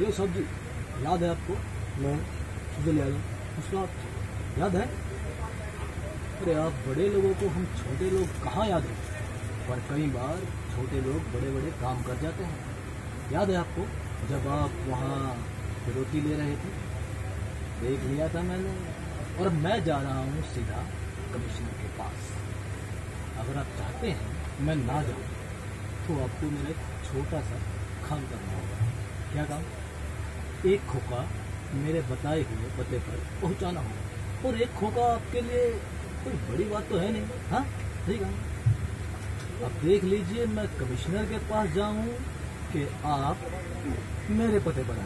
Hello साहब जी, याद है आपको? मैं सुजल यादव, उसका याद है? अरे आप बड़े लोगों को, हम छोटे लोग कहाँ याद हैं? पर कई बार छोटे लोग बड़े बड़े काम कर जाते हैं। याद है आपको, जब आप वहाँ रोटी ले रहे थे? देख लिया था मैंने। और मैं जा रहा हूँ सीधा कमिश्नर के पास। अगर आप चाहते हैं, मैं ना जाऊँ तो आपको मेरा छोटा सा काम करना होगा। क्या काम? एक खोखा मेरे बताए हुए पते पर पहुंचाना होगा। और एक खोखा आपके लिए कोई बड़ी बात तो है नहीं हाँ? ठीक है अब देख लीजिए, मैं कमिश्नर के पास जाऊँ कि आप मेरे पते पर आ